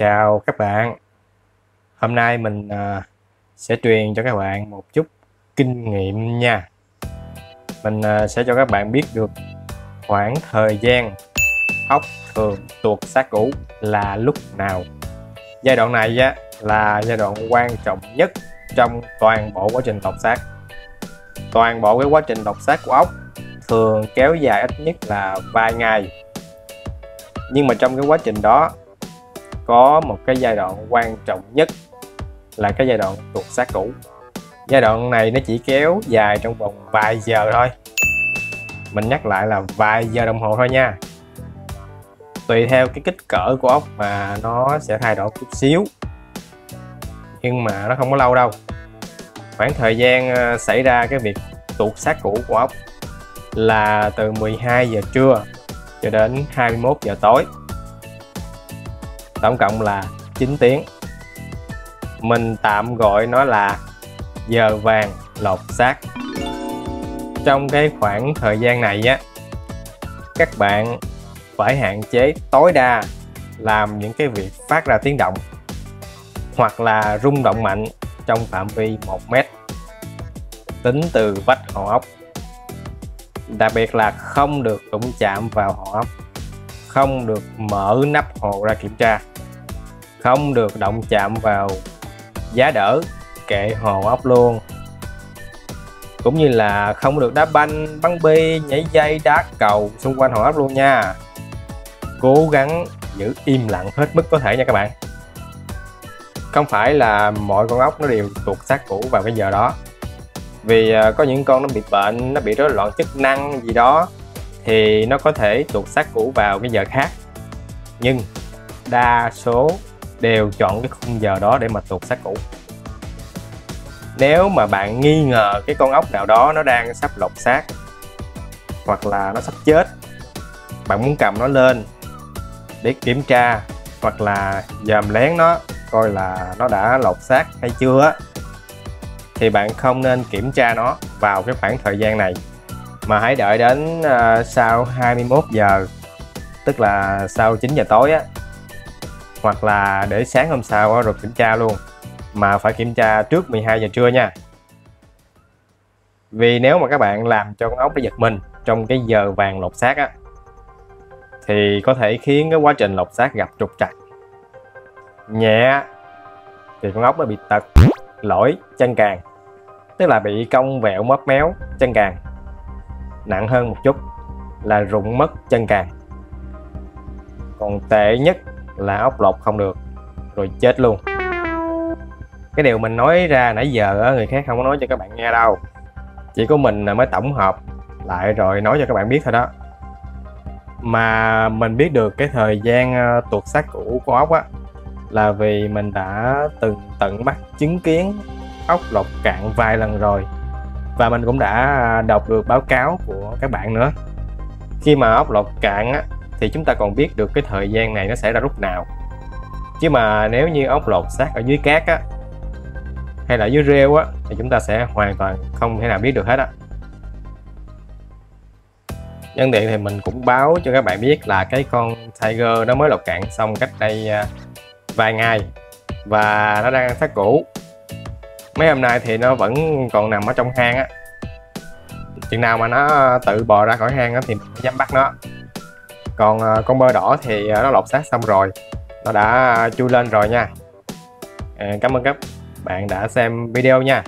Chào các bạn. Hôm nay mình uh, sẽ truyền cho các bạn một chút kinh nghiệm nha. Mình uh, sẽ cho các bạn biết được khoảng thời gian ốc thường tuột xác cũ là lúc nào. Giai đoạn này á, là giai đoạn quan trọng nhất trong toàn bộ quá trình lọc xác. Toàn bộ cái quá trình lọc xác của ốc thường kéo dài ít nhất là vài ngày. Nhưng mà trong cái quá trình đó có một cái giai đoạn quan trọng nhất là cái giai đoạn tuột xác cũ. Giai đoạn này nó chỉ kéo dài trong vòng vài giờ thôi. Mình nhắc lại là vài giờ đồng hồ thôi nha. Tùy theo cái kích cỡ của ốc mà nó sẽ thay đổi chút xíu, nhưng mà nó không có lâu đâu. Khoảng thời gian ờ, xảy ra cái việc tuột xác cũ của ốc là từ 12 giờ trưa cho đến 21 giờ tối tổng cộng là 9 tiếng. Mình tạm gọi nó là giờ vàng lột xác. Trong cái khoảng thời gian này á, các bạn phải hạn chế tối đa làm những cái việc phát ra tiếng động hoặc là rung động mạnh trong phạm vi 1 mét. Tính từ vách hồ ốc. Đặc biệt là không được đụng chạm vào hồ ốc, không được mở nắp hồ ra kiểm tra không được động chạm vào giá đỡ, kệ hồ ốc luôn. Cũng như là không được đá banh, bắn bi nhảy dây, đá cầu xung quanh hồ ốc luôn nha. Cố gắng giữ im lặng hết mức có thể nha các bạn. Không phải là mọi con ốc nó đều tuột xác cũ vào cái giờ đó. Vì à, có những con nó bị bệnh, nó bị rối loạn chức năng gì đó, thì nó có thể tuột xác cũ vào cái giờ khác. Nhưng đa số đều chọn cái khung giờ đó để mà tuột xác cũ. Nếu mà bạn nghi ngờ cái con ốc nào đó nó đang sắp lột xác hoặc là nó sắp chết bạn muốn cầm nó lên để kiểm tra hoặc là dòm lén nó coi là nó đã lột xác hay chưa thì bạn không nên kiểm tra nó vào cái khoảng thời gian này. Mà hãy đợi đến uh, sau 21 giờ tức là sau 9 giờ tối á hoặc là để sáng hôm sau rồi kiểm tra luôn. Mà phải kiểm tra trước 12 giờ trưa nha. Vì nếu mà các bạn làm cho con ốc nó giật mình trong cái giờ vàng lột xác á, thì có thể khiến cái quá trình lột xác gặp trục trặc. Nhẹ thì con ốc nó bị tật, lỗi chân càng. Tức là bị cong vẹo mất méo chân càng. Nặng hơn một chút là rụng mất chân càng. Còn tệ nhất là ốc lột không được rồi chết luôn. Cái điều mình nói ra nãy giờ người khác không có nói cho các bạn nghe đâu. Chỉ có mình mới tổng hợp lại rồi nói cho các bạn biết thôi đó. Mà mình biết được cái thời gian ờ, tuột xác cũ của ốc á là vì mình đã từng tận mắt chứng kiến ốc lột cạn vài lần rồi. Và mình cũng đã à, đọc được báo cáo của các bạn nữa. Khi mà ốc lột cạn á, thì chúng ta còn biết được cái thời gian này nó xảy ra lúc nào. Chứ mà nếu như ốc lột xác ở dưới cát á, hay là dưới rêu á, thì chúng ta sẽ hoàn toàn không thể nào biết được hết á. Nhân tiện thì mình cũng báo cho các bạn biết là cái con tiger nó mới lột cạn xong cách đây à, vài ngày. Và nó đang ăn xác cũ mấy hôm nay thì nó vẫn còn nằm ở trong hang á. Chừng nào mà nó tự bò ra khỏi hang á thì mình mới dám bắt nó còn à, con bơ đỏ thì à, nó lột xác xong rồi. Nó đã chui lên rồi nha. À, cảm ơn các bạn đã xem video nha.